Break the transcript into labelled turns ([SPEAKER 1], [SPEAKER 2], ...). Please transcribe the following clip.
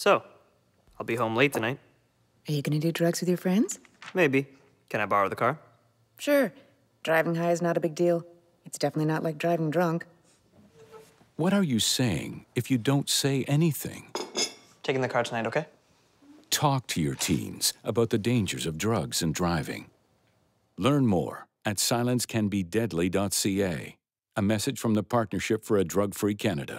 [SPEAKER 1] So, I'll be home late tonight.
[SPEAKER 2] Are you gonna do drugs with your friends?
[SPEAKER 1] Maybe. Can I borrow the car?
[SPEAKER 2] Sure. Driving high is not a big deal. It's definitely not like driving drunk.
[SPEAKER 3] What are you saying if you don't say anything?
[SPEAKER 1] Taking the car tonight, okay?
[SPEAKER 3] Talk to your teens about the dangers of drugs and driving. Learn more at silencecanbedeadly.ca. A message from the Partnership for a Drug Free Canada.